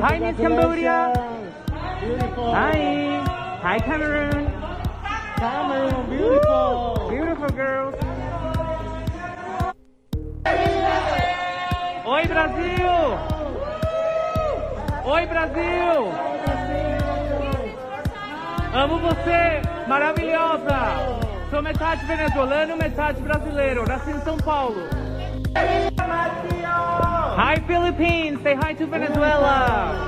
Hi, Miss Cambodia. Beautiful. Hi. Hi, Cameroon. Cameroon, beautiful. Beautiful girls. Oi, Brasil! Oi, Brasil! Amo você, maravilhosa! Sou metade venezuelano, metade brasileiro. Nasci em São Paulo. Hi, Philippines! Say hi to Venezuela!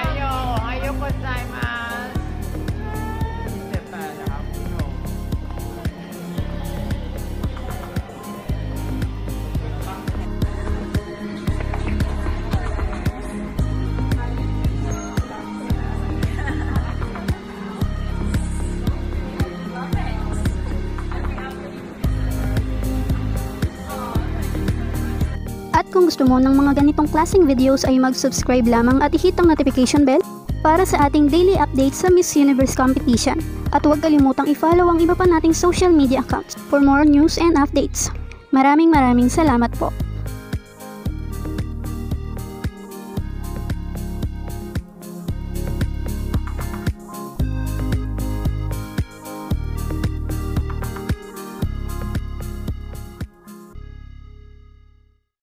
kung gusto mo ng mga ganitong klaseng videos ay mag-subscribe lamang at i-hit ang notification bell para sa ating daily updates sa Miss Universe competition. At huwag kalimutang i-follow ang iba pa nating social media accounts for more news and updates. Maraming maraming salamat po.